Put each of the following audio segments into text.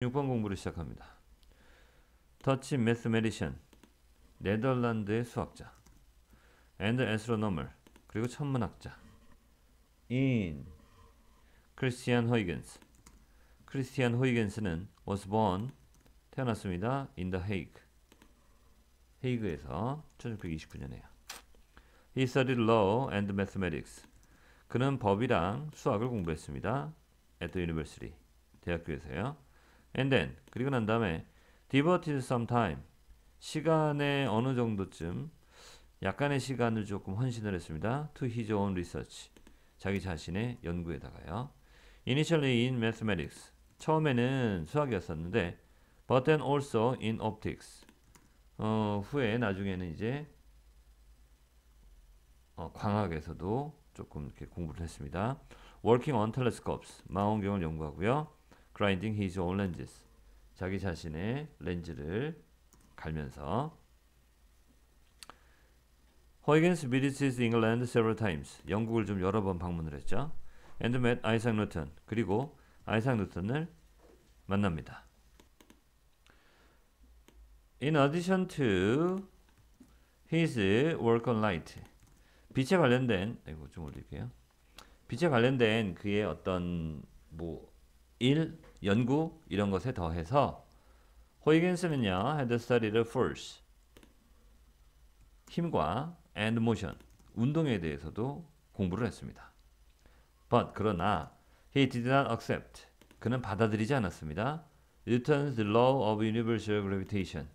6번 공부를 시작합니다. 터치 매스메리션 네덜란드의 수학자 and astronomer 그리고 천문학자 in 크리스티안 호이겐스 크리스티안 호이겐스는 was born 태어났습니다. in the Hague 헤이그에서 1629년에요. He studied law and mathematics 그는 법이랑 수학을 공부했습니다. at the university 대학교에서요. And then 그리고 난 다음에 devoted some time 시간의 어느 정도쯤 약간의 시간을 조금 헌신을 했습니다. to his own research 자기 자신의 연구에다가요. Initially in mathematics 처음에는 수학이었었는데 but then also in optics 어, 후에 나중에는 이제 어, 광학에서도 조금 이렇게 공부를 했습니다. Working on telescopes 망원경을 연구하고요. Grinding his own lenses. 자기 자신의 렌즈를 갈면서 Huygens visits England several times. 영국을 좀 여러 번 방문을 했죠. And met Isaac Newton. 그리고 아이삭 뉴턴을 만납니다. In addition to his work on light. 빛에 관련된 이거 좀 올릴게요. 빛에 관련된 그의 어떤 뭐 일, 연구 이런 것에 더해서 호이겐스는요 had studied force 힘과 and motion 운동에 대해서도 공부를 했습니다. But 그러나 he did not accept 그는 받아들이지 않았습니다. Newton's law of universal gravitation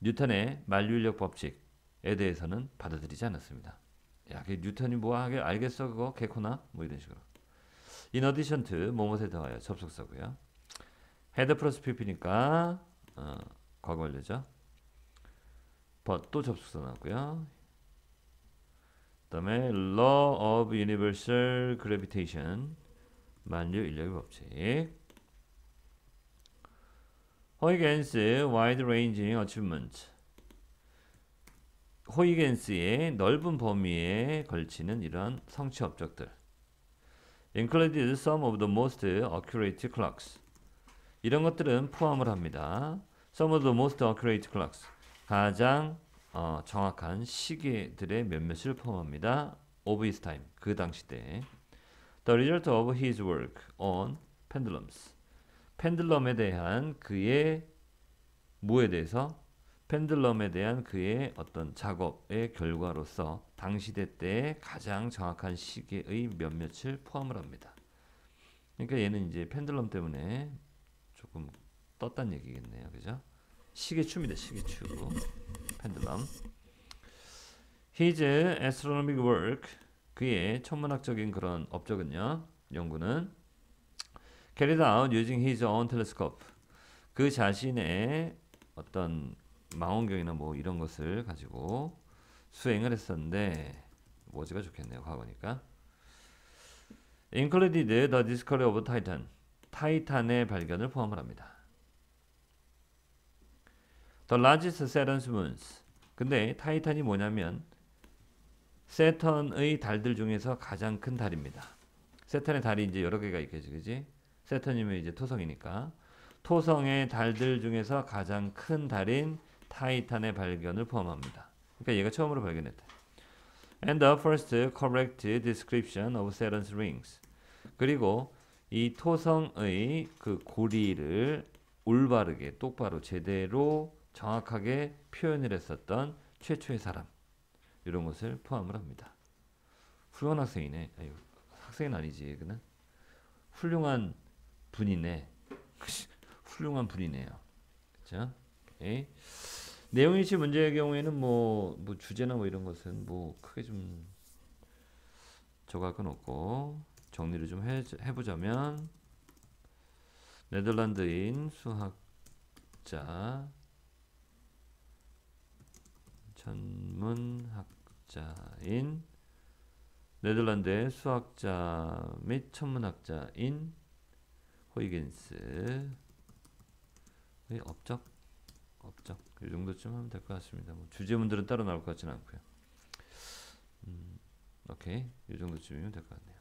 뉴턴의 만유인력 법칙에 대해서는 받아들이지 않았습니다. 야, 그 뉴턴이 뭐 하게 알겠어 그거 개코나 뭐 이런 식으로. To 뭐뭐에 더하여 접속사고요. had 플러스 pp니까 어, 과거 완료죠. but 또 접속사 나왔고요. 그다음에 law of universal gravitation 만류 인력의 법칙. 호이겐스 wide ranging achievement. 호이겐스의 넓은 범위에 걸치는 이러한 성취 업적들. Included some of the most accurate clocks. 이런 것들은 포함을 합니다. Some of the most accurate clocks. 가장 어, 정확한 시계들의 몇몇을 포함합니다. Of his time. 그 당시 때. The result of his work on pendulums. 펜들럼에 대한 그의 뭐에 대해서 펜들럼에 대한 그의 어떤 작업의 결과로서 당시대 때 가장 정확한 시계의 몇몇을 포함을 합니다. 그러니까 얘는 이제 펜들럼 때문에 조금 떴단 얘기겠네요. 그죠? 시계추입니다. 시계추. 펜들럼. His astronomic work 그의 천문학적인 그런 업적은요. 연구는 carried out using his own telescope. 그 자신의 어떤 망원경이나 뭐 이런 것을 가지고 수행을 했었는데 뭐지가 좋겠네요. 과거니까. included the discovery of Titan. 타이탄의 발견을 포함을 합니다. The largest Saturn's moons. 근데 타이탄이 뭐냐면 세턴의 달들 중에서 가장 큰 달입니다. 세턴의 달이 이제 여러 개가 있겠지, 그지? 세턴이면 이제 토성이니까 토성의 달들 중에서 가장 큰 달인 타이탄의 발견을 포함합니다. 그러니까 얘가 처음으로 발견했다. And the first correct description of Saturn's rings. 그리고 이 토성의 그 고리를 올바르게 똑바로 제대로 정확하게 표현을 했었던 최초의 사람 이런 것을 포함을 합니다. 훌륭한 학생이네. 아유, 학생은 아니지. 그는 훌륭한 분이네. 훌륭한 분이네요. 그렇죠? 오케이. 내용일치 문제의 경우에는 뭐, 뭐 주제나 뭐 이런 것은 뭐 크게 좀 할건 없고 정리를 좀 해, 해보자면 네덜란드인 수학자 천문학자인 네덜란드의 수학자 및 천문학자인 호이겐스의 업적 업적 이 정도쯤 하면 될 것 같습니다. 뭐 주제문들은 따로 나올 것 같지는 않고요. 음, 오케이 이 정도쯤이면 될 것 같네요.